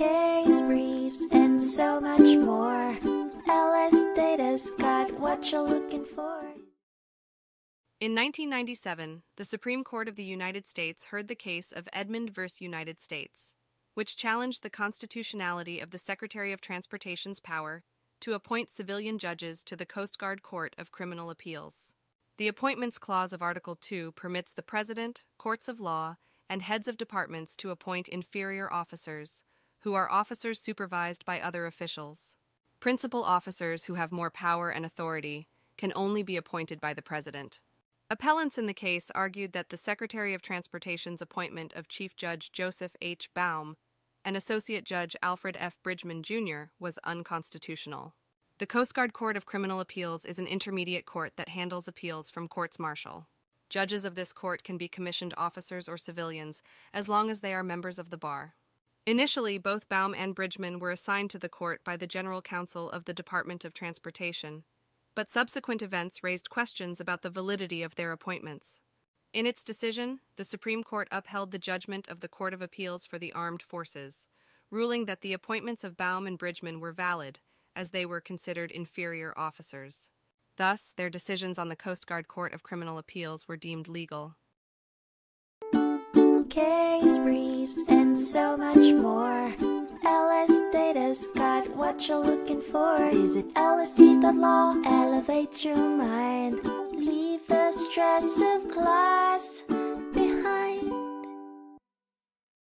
case briefs, and so much more. LS Data's got what you're looking for. In 1997, the Supreme Court of the United States heard the case of Edmond v. United States, which challenged the constitutionality of the Secretary of Transportation's power to appoint civilian judges to the Coast Guard Court of Criminal Appeals. The Appointments Clause of Article 2 permits the President, courts of law, and heads of departments to appoint inferior officers, who are officers supervised by other officials. Principal officers who have more power and authority can only be appointed by the President. Appellants in the case argued that the Secretary of Transportation's appointment of Chief Judge Joseph H. Baum and Associate Judge Alfred F. Bridgman, Jr. was unconstitutional. The Coast Guard Court of Criminal Appeals is an intermediate court that handles appeals from courts martial. Judges of this court can be commissioned officers or civilians as long as they are members of the bar. Initially, both Baum and Bridgman were assigned to the court by the General Counsel of the Department of Transportation but subsequent events raised questions about the validity of their appointments. In its decision, the Supreme Court upheld the judgment of the Court of Appeals for the Armed Forces, ruling that the appointments of Baum and Bridgman were valid, as they were considered inferior officers. Thus, their decisions on the Coast Guard Court of Criminal Appeals were deemed legal. Case briefs, and so much more. LS Data's got what you're looking for. Visit lsd.law, elevate your mind. Leave the stress of class